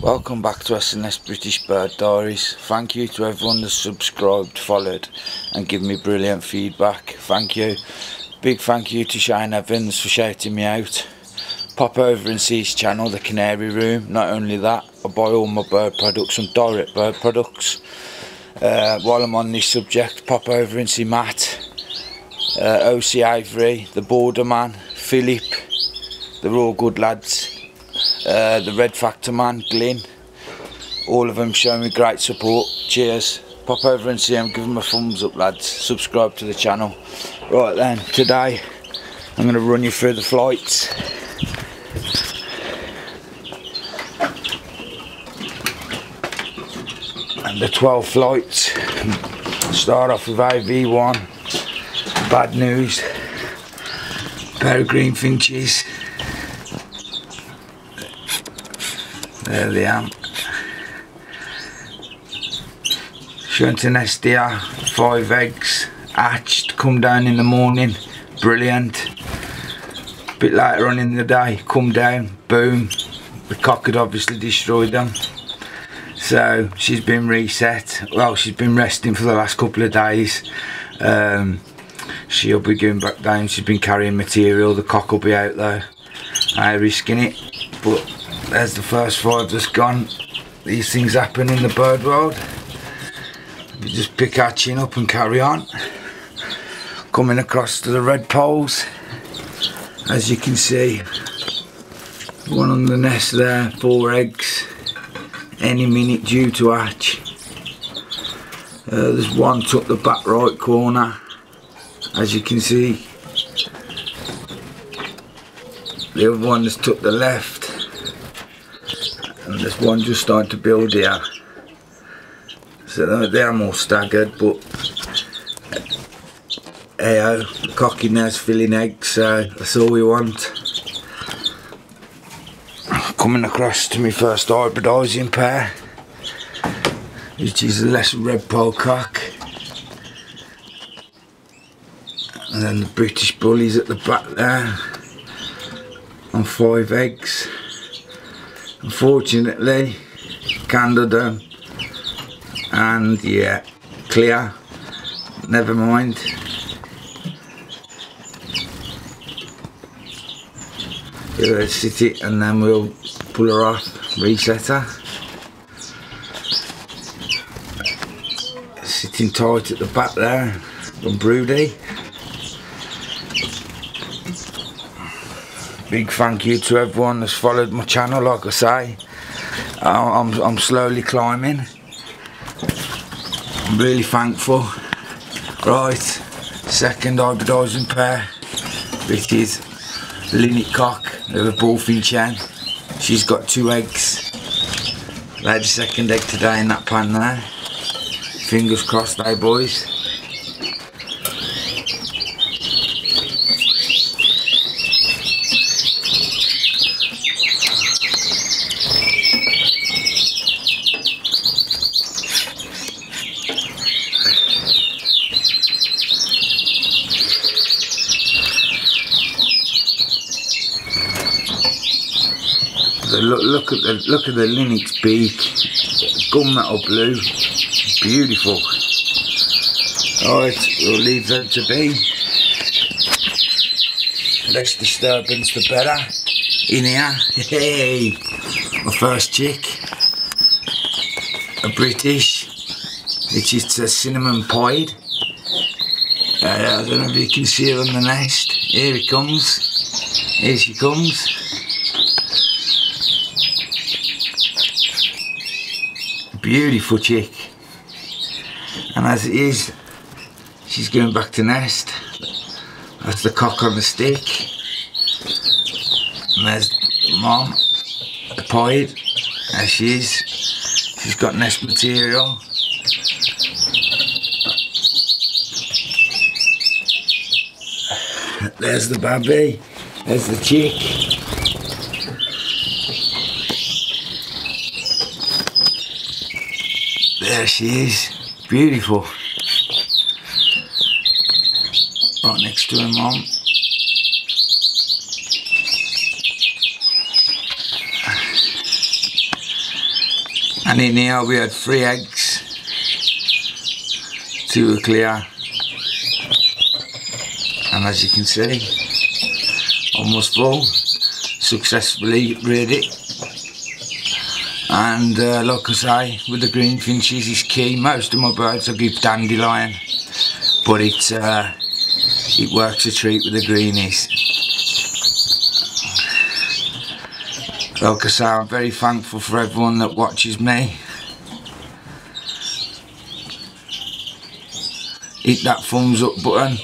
Welcome back to SNS British Bird Diaries. Thank you to everyone that subscribed, followed and given me brilliant feedback. Thank you. Big thank you to Shane Evans for shouting me out. Pop over and see his channel, The Canary Room. Not only that, I buy all my bird products from Direct Bird Products. Uh, while I'm on this subject, pop over and see Matt, uh, OC Ivory, The Borderman, Philip. They're all good lads. Uh, the Red Factor man, Glyn. All of them showing me great support. Cheers. Pop over and see them, give them a thumbs up lads. Subscribe to the channel. Right then, today I'm going to run you through the flights. And the 12 flights. Start off with AV1. Bad news. Pair of green finches. There they are. Shunting SDR, five eggs, hatched, come down in the morning, brilliant. Bit later on in the day, come down, boom. The cock had obviously destroyed them. So she's been reset. Well, she's been resting for the last couple of days. Um, she'll be going back down. She's been carrying material. The cock will be out though. I risking it, but there's the first five that's gone. These things happen in the bird world. You just pick hatching up and carry on. Coming across to the redpolls. As you can see, one on the nest there, four eggs. Any minute due to hatch. Uh, there's one took the back right corner. As you can see. The other one has took the left and there's one just starting to build here. So they're more staggered but eh, hey oh, the cock there's filling eggs so that's all we want. Coming across to my first hybridising pair which is a less redpoll cock. And then the British bullies at the back there on five eggs unfortunately Canada and yeah uh, clear never mind. Let's sit it and then we'll pull her off reset her. Sitting tight at the back there from Broody big thank you to everyone that's followed my channel like I say. I'm, I'm slowly climbing. I'm really thankful. Right second hybridising pair which is linnet cock of a bullfinch hen. She's got two eggs. Laid the second egg today in that pan there. Fingers crossed eh boys look, look at the look at the linnet's beak, gunmetal blue, beautiful. Alright, we'll leave them to be. Less disturbance the better. In here, hey, my first chick, a British, which is a cinnamon pied. Uh, I don't know if you can see her on the nest. Here he comes. Here she comes. Beautiful chick. And as it is she's going back to nest. That's the cock on the stick. And there's mom the pied there she is. She's got nest material. There's the baby. There's the chick There she is. Beautiful. Right next to her mom. And in here we had three eggs. Two were clear. And as you can see, almost full. Successfully reared it. And uh, like I say, with the greenfinches is key. Most of my birds I give dandelion. But it's uh, it works a treat with the greenies. Like I say, I'm very thankful for everyone that watches me. Hit that thumbs up button.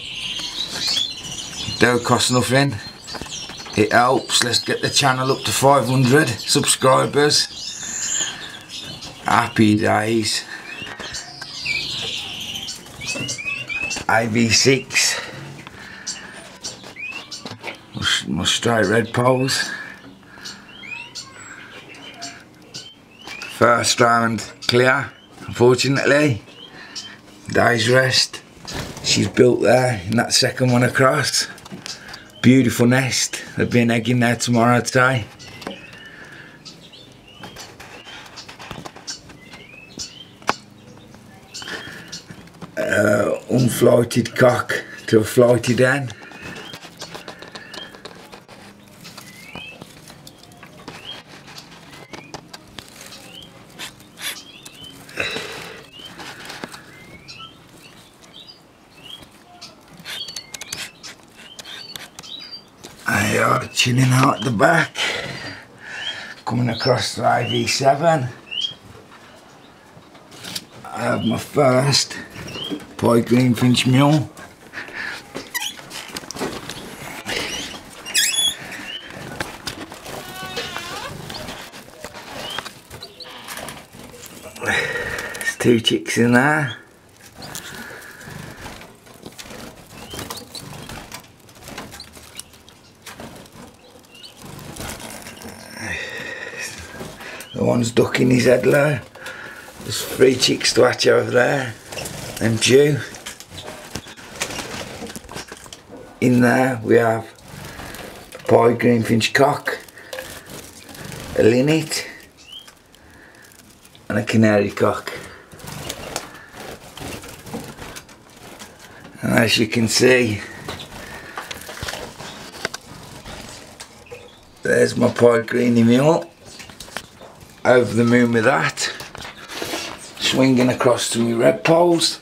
Don't cost nothing. It helps. Let's get the channel up to 500 subscribers. Happy days. IV6. My straight redpolls. First round clear, unfortunately. Day's rest. She's built there in that second one across. Beautiful nest. There'll be an egg in there tomorrow today. Uh, unflighted cock to a flighted hen. Are chilling out the back. Coming across the IV7. I have my first Pied Greenfinch mule. There's two chicks in there. The one's ducking his head low. There's three chicks to hatch over there. And Jew. In there we have a pied greenfinch cock, a linnet, and a canary cock. And as you can see, there's my pied greeny mule over the moon with that swinging across to my Redpolls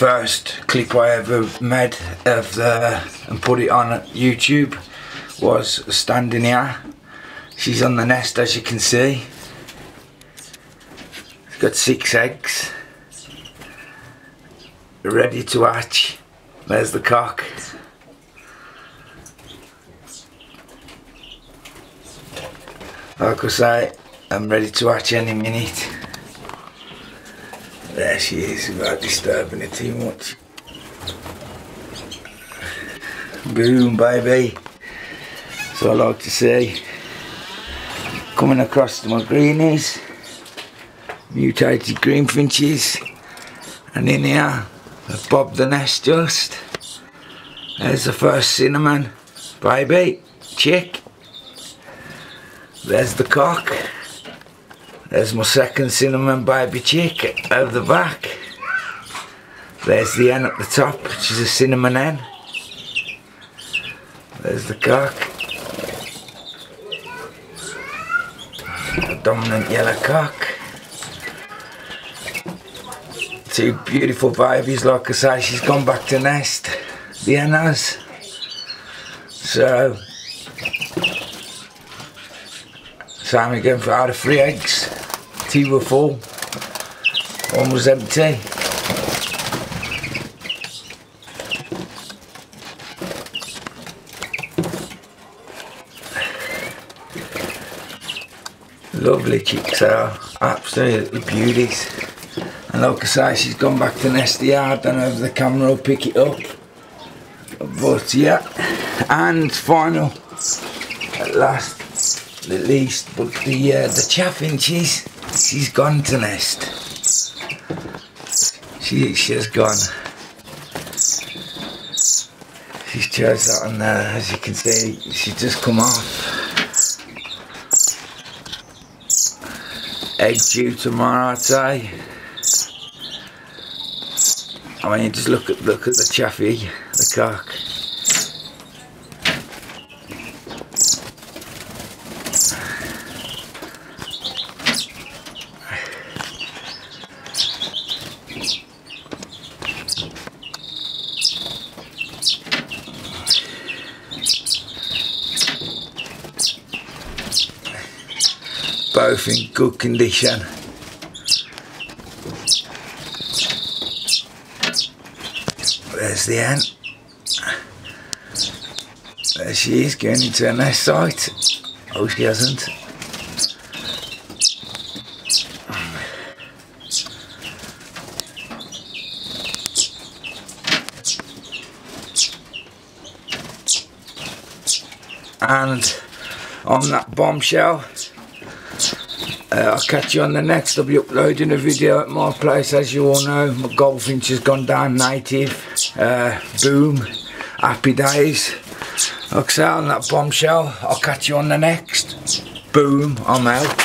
first clip I ever made of the and put it on YouTube was standing here. She's on the nest as you can see. She's got six eggs. Ready to hatch. There's the cock. Like I say, I'm ready to hatch any minute. There she is, without disturbing it too much. Boom, baby. So I like to see. Coming across to my greenies, mutated greenfinches, and in here, I've bobbed the nest just. There's the first cinnamon, baby, chick. There's the cock. There's my second cinnamon baby chick over the back. There's the hen at the top, which is a cinnamon hen. There's the cock. A dominant yellow cock. Two beautiful babies, like I say, she's gone back to nest. The hen has. So, Time again for out of three eggs. Two were full. One was empty. Lovely chicks are, absolutely beauties. And like I say, she's gone back to nest the yard, don't know if the camera will pick it up. But yeah, and final, at last, at least. But the uh, the chaffinches, she's gone to nest. She she has gone. She's chose that on there, as you can see. She's just come off. egg due tomorrow, I'd say. I mean, just look at look at the chaffy, the cock. Both in good condition. There's the ant. There she is going into her nest site. Oh, she hasn't. And on that bombshell, uh, I'll catch you on the next. I'll be uploading a video at my place as you all know. My goldfinch has gone down native. Uh, boom. Happy days. Like I say on that bombshell, I'll catch you on the next. Boom. I'm out.